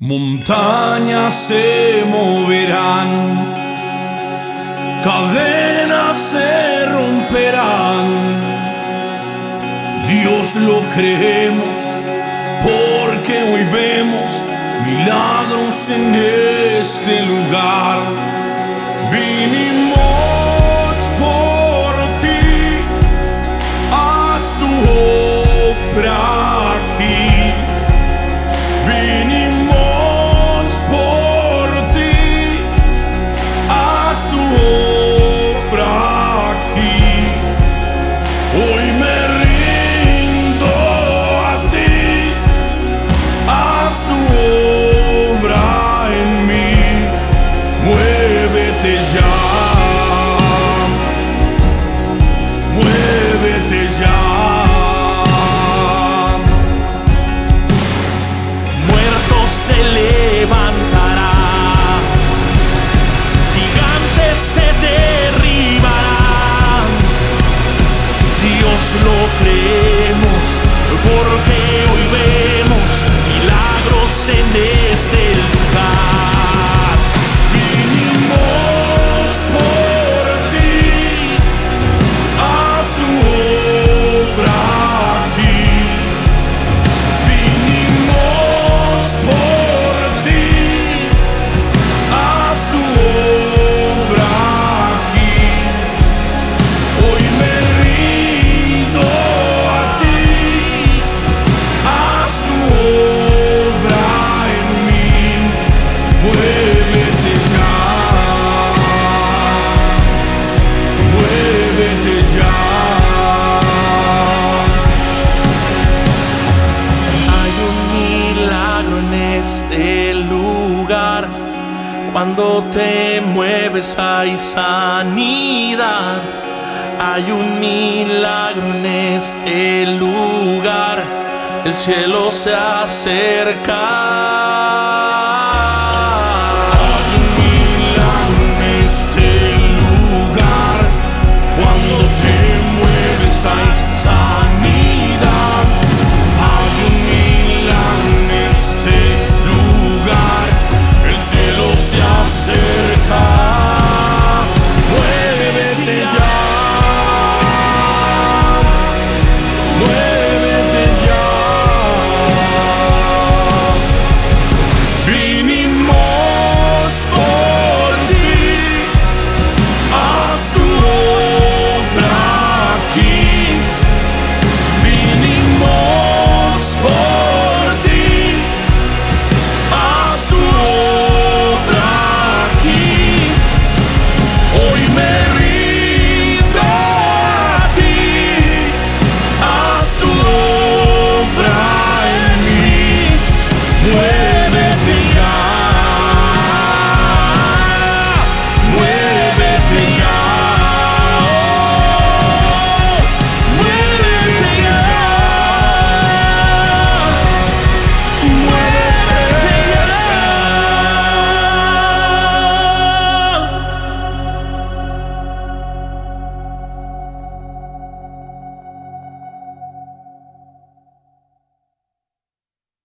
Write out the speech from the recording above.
Montañas se moverán, cadenas se romperán. Dios lo creemos porque hoy vemos milagros en este lugar. Lo creemos porque hoy vemos milagros en este lugar. Este lugar. Cuando te mueves hay sanidad. Hay un milagro en este lugar. El cielo se acerca.